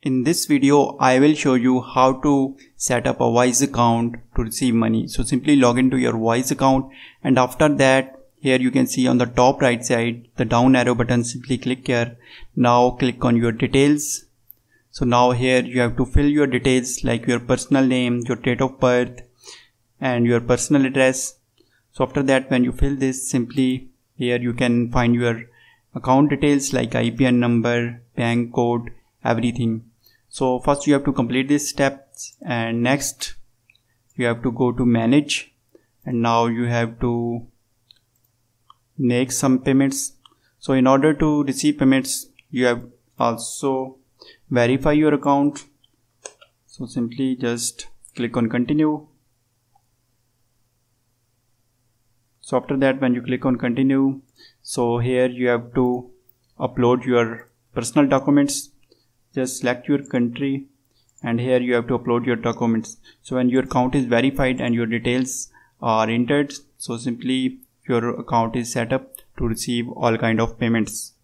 In this video, I will show you how to set up a Wise account to receive money. So simply log into your Wise account and after that here you can see on the top right side the down arrow button simply click here. Now click on your details. So now here you have to fill your details like your personal name, your date of birth and your personal address. So after that when you fill this simply here you can find your account details like IBAN number, bank code, everything so first you have to complete these steps and next you have to go to manage and now you have to make some payments. So in order to receive payments you have also verify your account. So simply just click on continue. So after that when you click on continue so here you have to upload your personal documents just select your country and here you have to upload your documents. So when your account is verified and your details are entered so simply your account is set up to receive all kind of payments